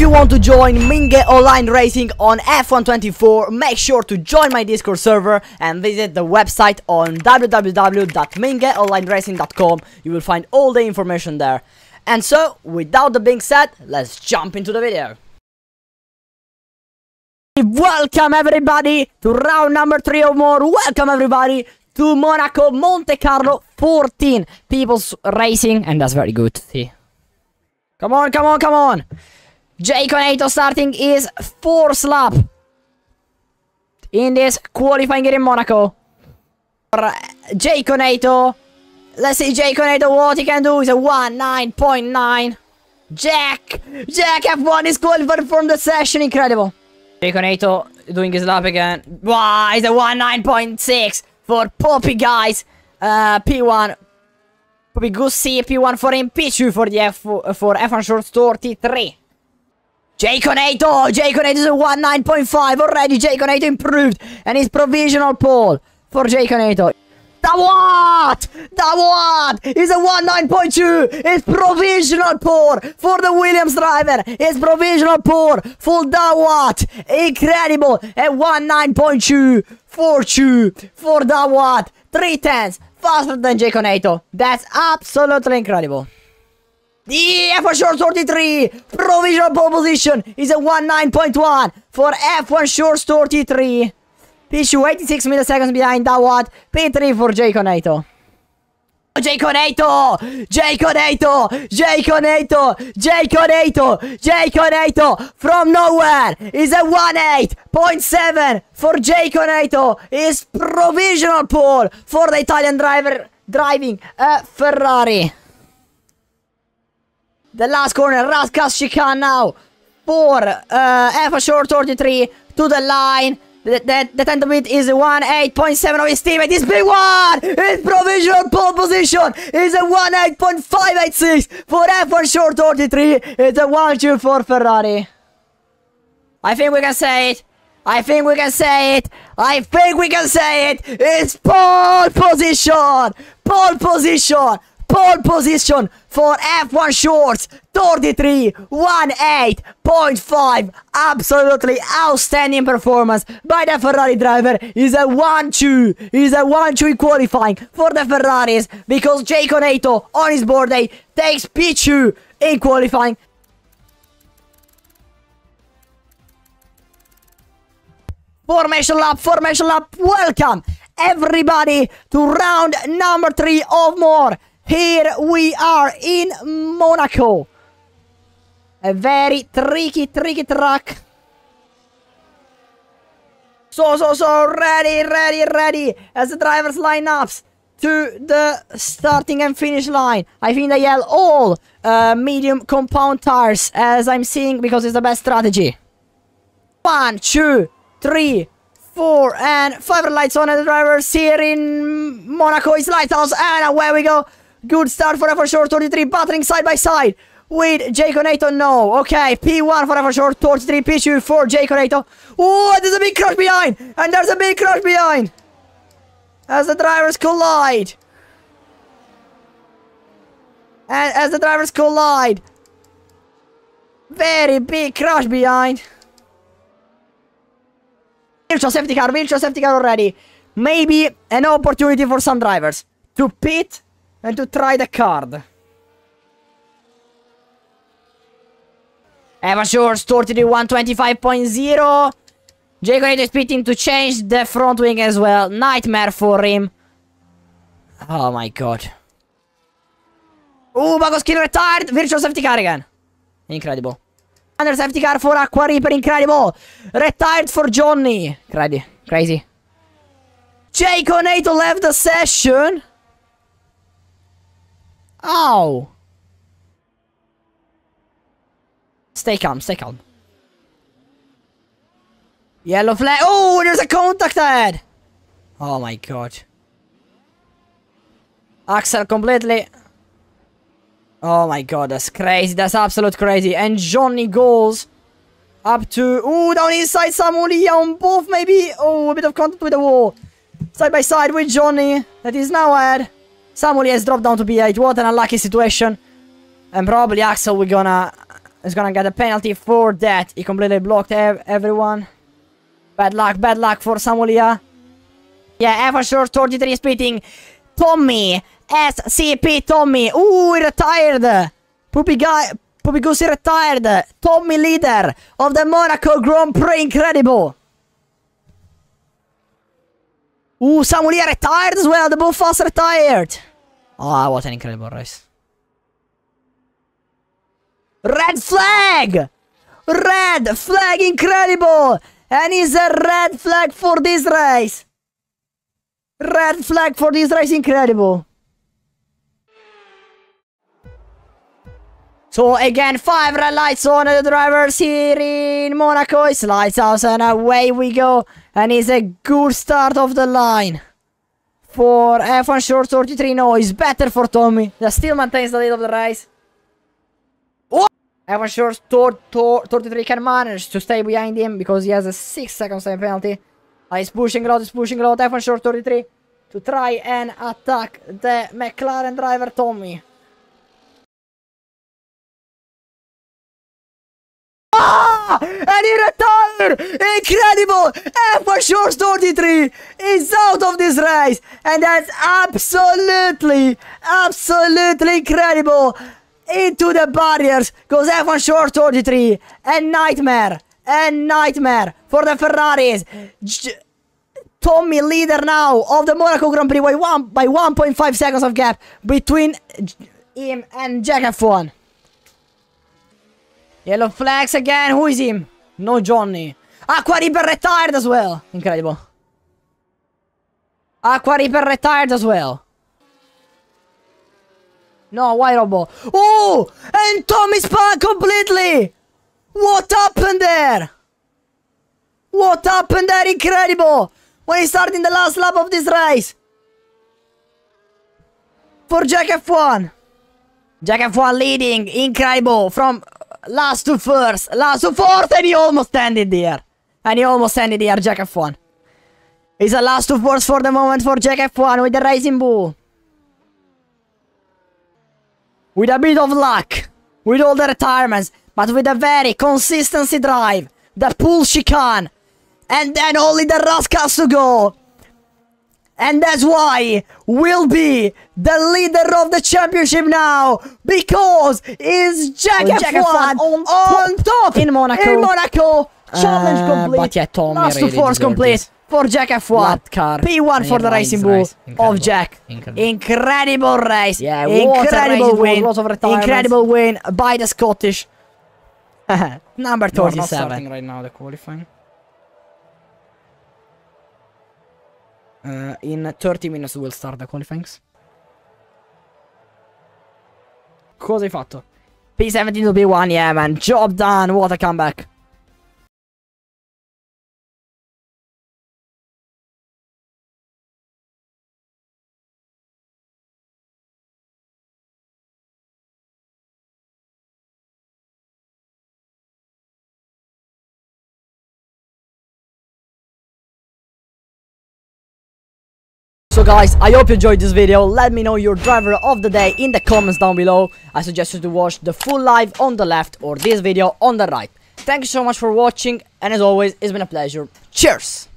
If you want to join Minghe Online Racing on F124, make sure to join my Discord server and visit the website on www.mingheonlineracing.com. You will find all the information there. And so, without the being said, let's jump into the video. Welcome everybody to round number 3 or MOR. Welcome everybody to Monaco Monte Carlo 14 People's Racing. And that's very good. See. Come on, come on, come on. Jay Conato starting his fourth lap in this qualifying in Monaco. Jay Conato. Let's see Jay Conato what he can do. He's a 1.9.9. Jack! Jack F1 is qualified from the session. Incredible. Jay Conato doing his lap again. Wow, he's a 1.9.6 for Poppy, guys. Uh, P1. Poppy Gussi, P1 for him. P2 for the F for F1 Short 33. Jay Conato! Jay Conato is a 19.5 already. Jay Conato improved. And his provisional pole for Jay Conato. The what? The what? Is a 19.2. His provisional pole for the Williams driver. His provisional pole for the what? Incredible. A 19.2 for 2 for the what? 3 tenths faster than Jay Conato. That's absolutely incredible. The F1 Short 33 provisional pole position is a 19.1 for F1 Short 33. P2 86 milliseconds behind Dawad. P3 for Jay Conato. Jay Conato! Jay Conato! Jay Conato! Jay Conato! Jay Conato! From nowhere is a 18.7 for Jay Conato. Is provisional pole for the Italian driver driving a Ferrari. The last corner, Rascasse chicane now for uh, F short 33 to the line. The, the, the tender bit is 18.7 of his teammate. This big one! His provisional pole position is a 18.586 for F1 short 33. It's a 1-2 for Ferrari. I think we can say it. I think we can say it. I think we can say it. It's pole position. Pole position pole position for F1 Shorts. 33 18.5 absolutely outstanding performance by the Ferrari driver. Is a 1-2 is a 1-2 qualifying for the Ferraris because Jay Conato on his board day takes P2 in qualifying. Formation lap, formation lap, welcome everybody to round number 3 of MOR here we are in Monaco. A very tricky, tricky track. So, so, so, ready, ready, ready. As the drivers line up to the starting and finish line. I think they yell all uh, medium compound tires as I'm seeing because it's the best strategy. One, two, three, four, and five lights on the drivers here in Monaco. It's lighthouse and away we go. Good start for F1 Short 33, battling side by side with Jay Conato. No. Okay, P1 for F1 Short 33, P2 for Jay Conato. Oh, there's a big crash behind. And there's a big crash behind. As the drivers collide. And as the drivers collide. Very big crash behind. Virtual safety car, virtual safety car already. Maybe an opportunity for some drivers to pit and to try the card. Eversure started to 125.0. Jacob is pitting to change the front wing as well. Nightmare for him. Oh my god. Oh, Bagoskin retired. Virtual safety car again. Incredible. Under safety car for Aqua Reaper. Incredible. Retired for Johnny. Crazy. Crazy. Jay Conato left the session. Ow! Stay calm, stay calm. Yellow flag. Oh, there's a contact ahead! Oh my god. Axel completely... Oh my god, that's crazy. That's absolute crazy. And Johnny goes up to... Oh, down inside Samuli on both maybe. Oh, a bit of contact with the wall. Side by side with Johnny. That is now ahead. Samuel has dropped down to B8. What an unlucky situation. And probably Axel we're gonna is gonna get a penalty for that. He completely blocked ev everyone. Bad luck, bad luck for Samulia. Yeah, F1 Short 33 is beating Tommy. SCP Tommy. Ooh, he retired. Poopy guy. Poopy Goosey retired. Tommy leader of the Monaco Grand Prix. Incredible. Ooh, Samulia retired as well. The fast retired. Oh, what an incredible race. Red flag! Red flag, incredible! And it's a red flag for this race. Red flag for this race, incredible. So again, five red lights on the drivers here in Monaco. It's lights out and away we go. And it's a good start of the line. For F1 Short 33, no, it's better for Tommy. That still maintains the lead of the race. Oh! F1 Short 33 can manage to stay behind him because he has a 6 seconds time penalty. Uh, he's pushing a lot, he's pushing a lot. F1 Short 33 to try and attack the McLaren driver Tommy. Ah! And he retired! Incredible! F1 Short 33 is out of this race! And that's absolutely, absolutely incredible! Into the barriers goes F1 Short 33. A nightmare! A nightmare for the Ferraris! J Tommy leader now of the Monaco Grand Prix by 1.5 seconds of gap between him and Jack F1. Yellow flags again. Who is him? No Johnny. Aqua Reaper retired as well. Incredible. Aqua Reaper retired as well. No, why Robo? Oh! And Tommy spun completely! What happened there? What happened there? Incredible! When he started in the last lap of this race. For Jack F1. Jack F1 leading. Incredible. From last to first. Last to fourth. And he almost ended there. And he almost ended there, Jack F1. It's a last to fourth for the moment for Jack F1 with the Racing Bull. With a bit of luck. With all the retirements. But with a very consistency drive. The pull chicane. And then only the has to go. And that's why will be the leader of the championship now. Because is Jack, Well, Jack F1 F1 on, on top in Monaco. In Monaco. Challenge Uh, complete. but yeah, Tommy Last really fours deserved complete this. for Jack F1. Car. P1 for the Racing Bull. Of Jack. Incredible. Incredible race. Yeah, incredible win. Incredible win by the Scottish. Number No, starting right now the qualifying. Uh, in 30 minutes we'll start the qualifyings. Cosa hai fatto? P17 to P1, yeah man. Job done. What a comeback. So guys, I hope you enjoyed this video. Let me know your driver of the day in the comments down below. I suggest you to watch the full live on the left or this video on the right. Thank you so much for watching and as always, it's been a pleasure. Cheers!